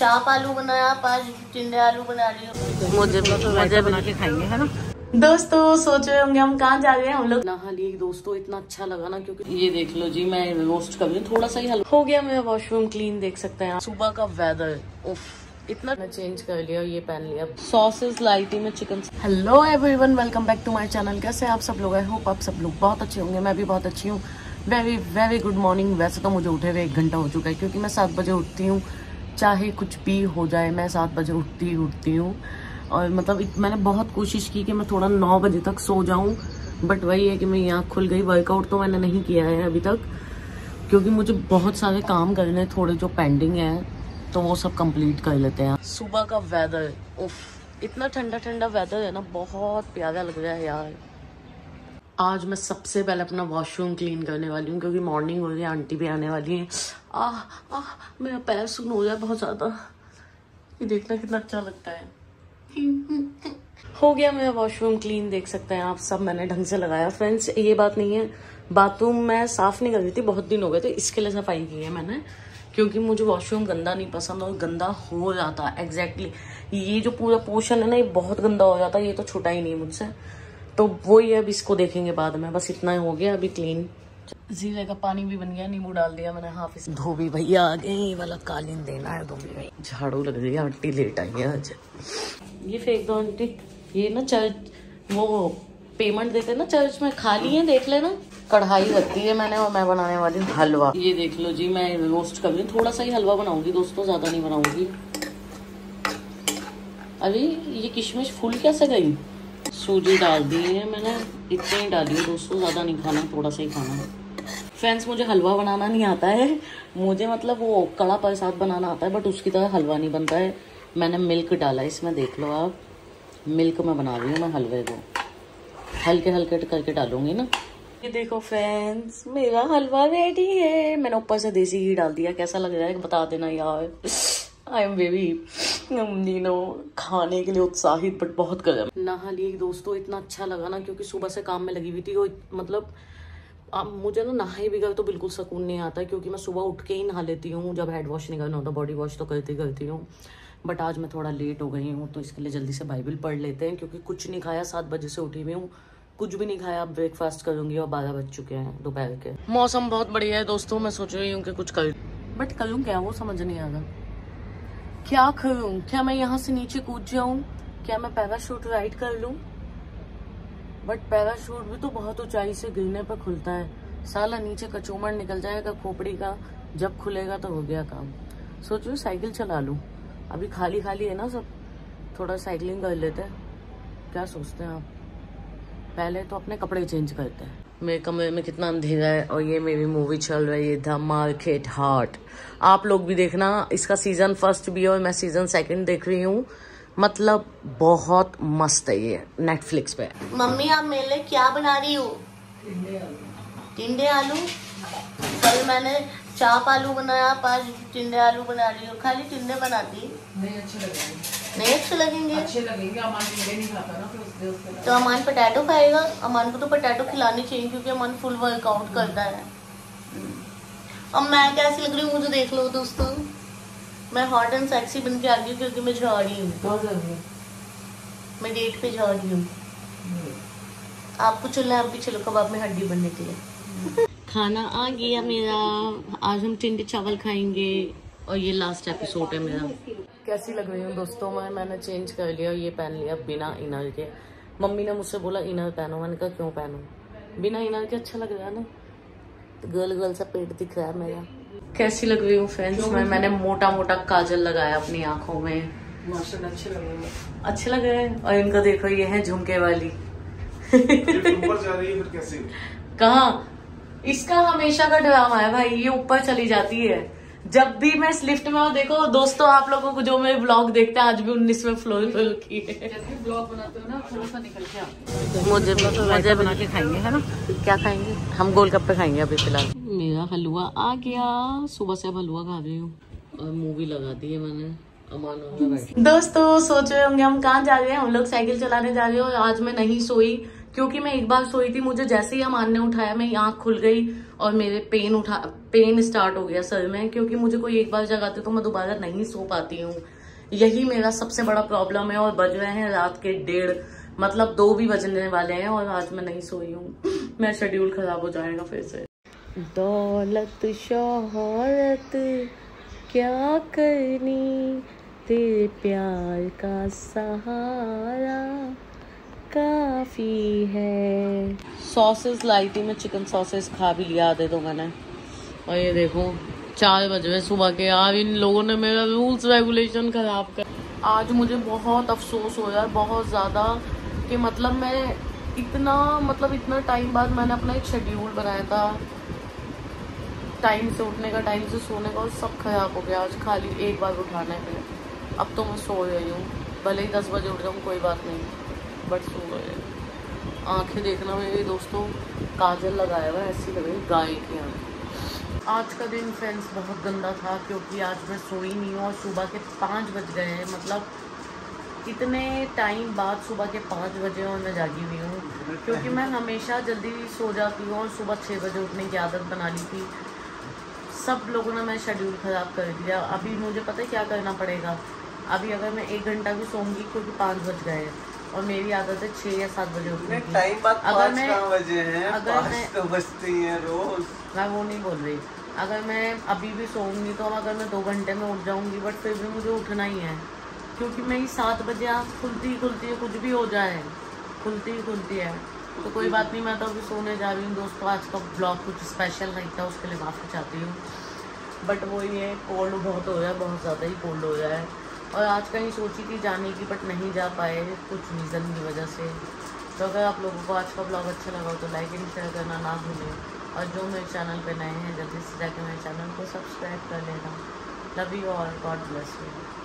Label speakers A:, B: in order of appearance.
A: चाप आलू बनाया आज टिंडे आलू बना रही हो
B: मुझे मुझे बना के खाएँगे है ना?
A: दोस्तों सोच रहे होंगे हम कहाँ जा रहे हैं हम लोग
B: नहा लिए दोस्तों इतना अच्छा लगा ना क्योंकि ये देख लो जी मैं रोस्ट कर रही हूँ थोड़ा सा ही हल्का हो गया मेरा वॉशरूम क्लीन देख सकते हैं सुबह का वेदर उफ इतना मैं चेंज कर लिया ये पहन लिया। सॉसेस लाई थी मैं chicken hello everyone welcome back to my channel कैसे आप सब लोग? आई होप आप सब लोग बहुत अच्छे होंगे मैं भी बहुत अच्छी हूँ। वेरी वेरी गुड मॉर्निंग वैसे तो मुझे उठे हुए एक घंटा हो चुका है क्योंकि मैं सात बजे उठती हूँ। चाहे कुछ भी हो जाए, मैं सात बजे उठती उठती हूँ। और मतलब मैंने बहुत कोशिश की कि मैं थोड़ा नौ बजे तक सो जाऊँ बट वही है कि मैं यहाँ खुल गई। वर्कआउट तो मैंने नहीं किया है अभी तक, क्योंकि मुझे बहुत सारे काम करने थोड़े जो पेंडिंग है तो वो सब कंप्लीट कर लेते हैं। सुबह का वेदर उफ, इतना ठंडा ठंडा वेदर है ना, बहुत प्यारा लग रहा है यार। आज मैं सबसे पहले अपना वॉशरूम क्लीन करने वाली हूँ, क्योंकि मॉर्निंग हो रही है, आंटी भी आने वाली है। आह आह, मेरा पैर सुन हो जाए बहुत ज़्यादा। ये देखना कितना अच्छा लगता है। हो गया मेरा वॉशरूम क्लीन देख सकते हैं आप सब, मैंने ढंग से लगाया। फ्रेंड्स ये बात नहीं है। बाथरूम मैं साफ़ नहीं कर रही थी, बहुत दिन हो गए थे, इसके लिए सफ़ाई की है मैंने, क्योंकि मुझे वॉशरूम गंदा नहीं पसंद और गंदा हो जाता एग्जैक्टली ये जो पूरा पोर्शन है ना, ये बहुत गंदा हो जाता है ये तो छुटा ही नहीं मुझसे। तो वही है अब इसको देखेंगे बाद में। बस इतना ही हो गया अभी क्लीन जीरे का पानी भी बन गया नींबू डाल दिया मैंने हाफ़ इस धोबी भैया आ गए ये वाला कालीन देना है धोबी भैया। झाड़ू लग रही है आंटी लेट आई है आज। ये फेंक दो आंटी। ये ना चर्च वो पेमेंट देते हैं ना चर्च में। खाली है देख लेना। कढ़ाई रखती है मैंने और मैं बनाने वाली हूँ। हलवा। ये देख लो जी मैं रोस्ट कर रही हूँ। थोड़ा सा ही हलवा बनाऊँगी दोस्तों ज़्यादा नहीं बनाऊँगी। अरे ये किशमिश फूल कैसे गई? सूजी डाल दी है मैंने। इतनी ही डाली है, दोस्तों, ज़्यादा नहीं खाना, थोड़ा सा ही खाना। है फ्रेंड्स मुझे हलवा बनाना नहीं आता है। मुझे मतलब वो कड़ा प्रसाद बनाना आता है बट उसकी तरह हलवा नहीं बनता है। मैंने मिल्क डाला इसमें देख लो आप। मिल्क में बना रही हूँ मैं हलवे को। हल्के हल्के करके डालूँगी ना। ये देखो फ्रेंड्स मेरा हलवा रेडी है। मैंने ऊपर से देसी घी डाल दिया। कैसा लग रहा है? बता देना यार। I am very you know खाने के लिए उत्साहित बट बहुत गर्म नहा लिए दोस्तों इतना अच्छा लगा ना क्योंकि सुबह से काम में लगी हुई थी और मतलब अब मुझे ना नहाए बगैर तो बिल्कुल सुकून नहीं आता क्योंकि मैं सुबह उठ के ही नहा लेती हूँ जब हेड वॉश नहीं करना होता बॉडी वॉश तो करती करती हूँ। बट आज मैं थोड़ा लेट हो गई हूँ तो इसके लिए जल्दी से बाइबल पढ़ लेते हैं क्योंकि कुछ नहीं खाया सात बजे से उठी हुई हूँ। कुछ भी नहीं खाया अब ब्रेकफास्ट करूँगी और बारह बज चुके हैं दोपहर के। मौसम बहुत बढ़िया है दोस्तों मैं सोच रही हूँ कि कुछ कर बट करूँ क्या वो समझ नहीं आ रहा। क्या करूँ? क्या मैं यहाँ से नीचे कूद जाऊँ? क्या मैं पैराशूट राइड कर लूँ? बट पैराशूट भी तो बहुत ऊंचाई से गिरने पर खुलता है। साला नीचे कचूमर निकल जाएगा खोपड़ी का। जब खुलेगा तो हो गया काम। सोच, साइकिल चला लूँ। अभी खाली खाली है ना सब। थोड़ा साइकिलिंग कर लेते हैं। क्या सोचते हैं आप? पहले तो अपने कपड़े चेंज करते हैं। मेरे कमरे में कितना अंधेरा है और ये मेरी मूवी चल रही है द मार्केट हार्ट आप लोग भी देखना इसका सीज़न फ़र्स्ट भी है और मैं सीज़न सेकंड देख रही हूँ। मतलब बहुत मस्त है ये नेटफ्लिक्स पे।
A: मम्मी आप मेरे लिए क्या बना रही हो? टिंडे आलू। कल मैंने चाप आलू बनाया आज टिंडे आलू बना रही हूँ। खाली टिंडे बनाती।
C: नहीं अच्छे लगेंगे
A: नहीं अच्छे लगेंगे।
C: अच्छे लगेंगे अमान नहीं खाता ना तो उसके
A: तो अमान पटैटो खाएगा। अमान को तो पटैटो खिलानी चाहिए क्योंकि अमान फुल वर्कआउट करता है। अब मैं कैसी लग रही हूँ मुझे देख लो दोस्तों। मैं हॉट एंड सेक्सी बन के आ गई क्योंकि मैं झा रही हूँ। मैं डेट पे झा रही हूँ। आपको चलना है आप भी चलो कबाब में हड्डी बनने के लिए।
B: खाना आ गया मेरा। आज हम टिंडे चावल खाएँगे और ये लास्ट एपिसोड है मेरा। कैसी लग रही हूँ? दोस्तों मैं मैंने चेंज कर लिया ये पहन लिया बिना इनर के। मम्मी ने मुझसे बोला इनर पहनो। मैंने कहा क्यों पहनो? बिना इनर के अच्छा लग रहा है ना? तो गर्ल गर्ल सा पेट दिख रहा है मेरा। कैसी लग रही हूँ फ्रेंड्स मैं मैंने मोटा मोटा काजल लगाया अपनी आँखों में।
C: अच्छे लगेंगे
B: अच्छे लग रहे हैं? और इनका देखो ये है झुमके वाली।
D: ऊपर जा रही है फिर कैसे?
B: कहा? इसका हमेशा का ड्रामा है भाई ये ऊपर चली जाती है। जब भी मैं इस लिफ्ट में हूँ देखो दोस्तों आप लोगों को जो मेरे ब्लॉग देखते हैं आज भी उन्नीसवें फ्लोर फ्लोर की है।
C: ब्लॉग बनाते हो ना थोड़ा सा निकल
B: मुझे मुझे बना के खाएँगे है ना? क्या खाएँगे? हम गोलगप्पे खाएँगे अभी फ़िलहाल। मेरा हलवा आ गया। सुबह से अब हलवा खा रही हूँ। और मूवी लगा दी है मैंने
A: दोस्तों सोच रहे होंगे हम कहाँ जा रहे हैं? हम लोग साइकिल चलाने जा रहे हो आज मैं नहीं सोई।
B: क्योंकि मैं एक बार सोई थी, मुझे जैसे ही अमान ने उठाया, मेरी आँख खुल गई और मेरे पेन उठा पेन स्टार्ट हो गया सर में। क्योंकि मुझे कोई एक बार जगाते तो मैं दोबारा नहीं सो पाती हूँ। यही मेरा सबसे बड़ा प्रॉब्लम है और बज रहे हैं रात के डेढ़ मतलब दो भी बजने वाले हैं और आज मैं नहीं सोई हूँ। मेरा शेड्यूल खराब हो जाएगा फिर से। दौलत, शोहरत, क्या करनी? तेरे प्यार का सहारा। काफ़ी है। सॉसेस लाई थी मैं चिकन सॉसेस खा भी लिया, आधे तो मैंने। और ये देखो, चार बज रहे सुबह के। यार, इन लोगों ने मेरा रूल्स रेगुलेशन खराब कर आज मुझे बहुत अफसोस हो यार, बहुत ज़्यादा कि मतलब मैं इतना मतलब इतना टाइम बाद मैंने अपना एक शेड्यूल बनाया था। टाइम से उठने का टाइम से सोने का, और सब खराब हो गया। आज खाली एक बार उठाने पे। अब तो मैं सो रही हूँ। भले ही दस बजे उठ जाऊँ, कोई बात नहीं। बट सो गए आँखें देखना मेरे दोस्तों, काजल लगाया हुआ ऐसी लग रही गाय की आँख। आज का दिन फ्रेंड्स बहुत गंदा था, क्योंकि आज मैं सोई नहीं हूँ और सुबह के पाँच बज गए हैं। मतलब इतने टाइम बाद सुबह के पाँच बजे और मैं जागी हुई हूँ, क्योंकि मैं हमेशा जल्दी सो जाती हूँ और सुबह छः बजे उठने की आदत बना ली थी। सब लोगों ने मैं शेड्यूल ख़राब कर दिया। अभी मुझे पता है क्या करना पड़ेगा? अभी अगर मैं एक घंटा भी सोऊँगी, क्योंकि पाँच बज गए हैं। और मेरी आदत है छः या सात बजे उठने की।
E: टाइम बाद
B: अगर मैं
E: बजे हैं
B: अगर मैं-
E: तो बजते ही रोज।
B: मैं वो नहीं बोल रही। अगर मैं अभी भी सोऊँगी तो अगर मैं दो घंटे में उठ जाऊँगी बट फिर भी मुझे उठना ही है। क्योंकि मेरी सात बजे आँख खुलती ही खुलती है कुछ भी हो जाए। खुलती ही खुलती है। तो कोई बात नहीं मैं तो अभी सोने जा रही हूँ। दोस्तों आज का ब्लॉग कुछ स्पेशल नहीं था उसके लिए माफ़ी चाहती हूँ। बट वो ये कोल्ड बहुत हो है बहुत ज़्यादा ही कोल्ड हो रहा है। और आज कहीं सोची थी जाने की बट नहीं जा पाए, कुछ रीज़न की वजह से। तो अगर आप लोगों को आज का ब्लॉग अच्छा लगा हो तो लाइक एंड शेयर करना ना भूलें। और जो मेरे चैनल पर नए हैं, जल्दी से जाकर मेरे चैनल को सब्सक्राइब कर लेना। लव यू और गॉड ब्लेस यू